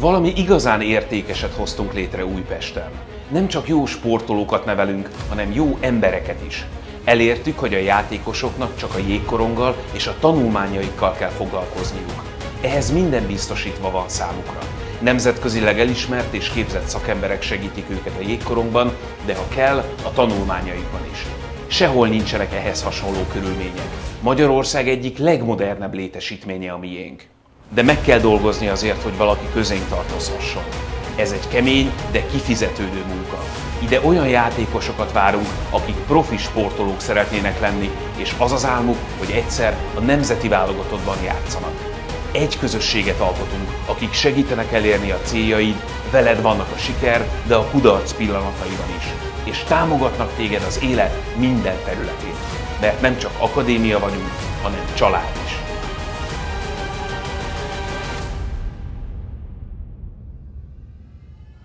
Valami igazán értékeset hoztunk létre Újpesten. Nem csak jó sportolókat nevelünk, hanem jó embereket is. Elértük, hogy a játékosoknak csak a jégkoronggal és a tanulmányaikkal kell foglalkozniuk. Ehhez minden biztosítva van számukra. Nemzetközileg elismert és képzett szakemberek segítik őket a jégkorongban, de ha kell, a tanulmányaikban is. Sehol nincsenek ehhez hasonló körülmények. Magyarország egyik legmodernebb létesítménye a miénk. De meg kell dolgozni azért, hogy valaki közénk tartozhasson. Ez egy kemény, de kifizetődő munka. Ide olyan játékosokat várunk, akik profi sportolók szeretnének lenni, és az az álmuk, hogy egyszer a nemzeti válogatottban játszanak. Egy közösséget alkotunk, akik segítenek elérni a céljaid, veled vannak a siker, de a kudarc pillanataiban is. És támogatnak téged az élet minden területén. Mert nem csak akadémia vagyunk, hanem család is.